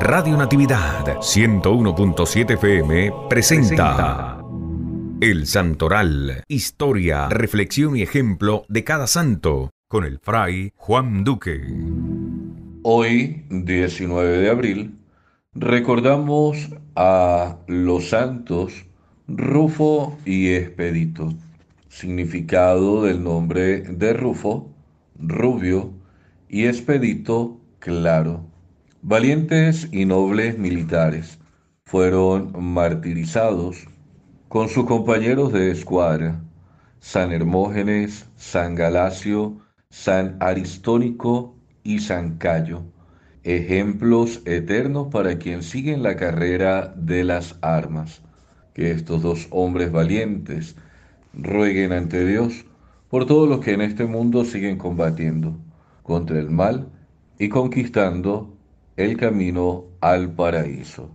Radio Natividad 101.7 FM presenta El Santoral, historia, reflexión y ejemplo de cada santo con el fray Juan Duque. Hoy, 19 de abril, recordamos a los santos Rufo y Expedito. Significado del nombre de Rufo, rubio, y Expedito, claro. Valientes y nobles militares fueron martirizados con sus compañeros de escuadra, San Hermógenes, San Galacio, San Aristónico y San Cayo, ejemplos eternos para quien sigue en la carrera de las armas. Que estos dos hombres valientes rueguen ante Dios por todos los que en este mundo siguen combatiendo contra el mal y conquistando el camino al paraíso.